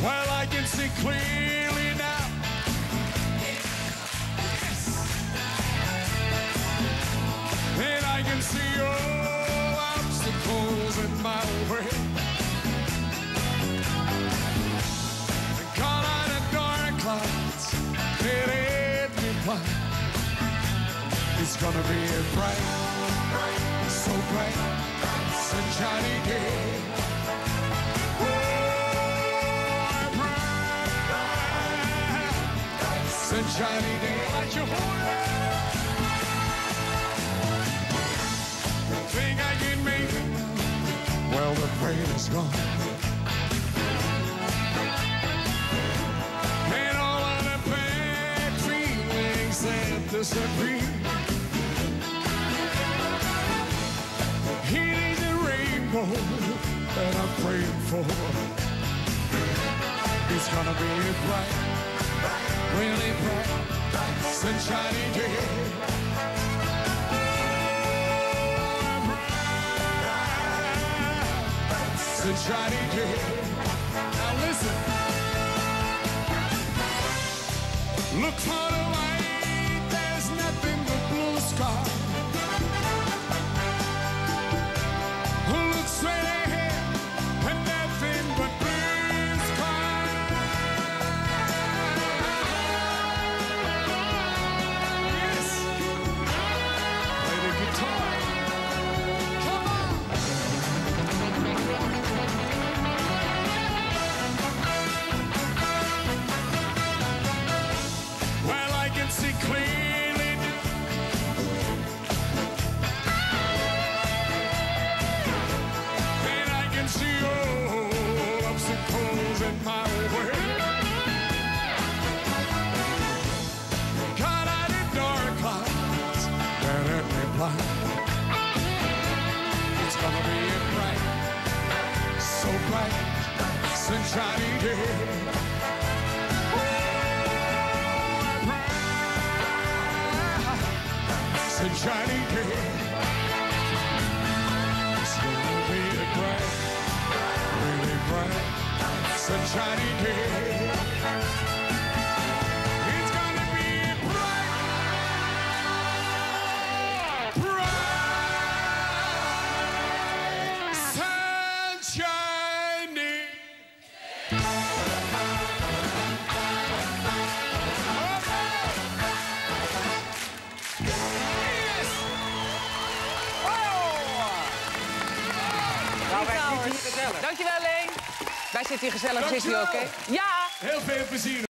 Well, I can see clearly It's gonna be a bright, so bright, sunshiny day. Oh, bright, sunshiny day. Like you hold it. Think I can make? Well, the pain is gone. And rainbow that I'm praying for. It's gonna be a bright, really bright, sunshiny day. Sunshiny day. Now listen. Look the light, there's nothing but blue sky. Blind. It's gonna be a bright, so bright, sunshiny day. sunshiny day. It's gonna be a bright, really bright, sunshiny day. Nou, Dankjewel, Leen. Wij zitten hier gezellig. Dankjewel. Is oké? Ja. Heel veel plezier.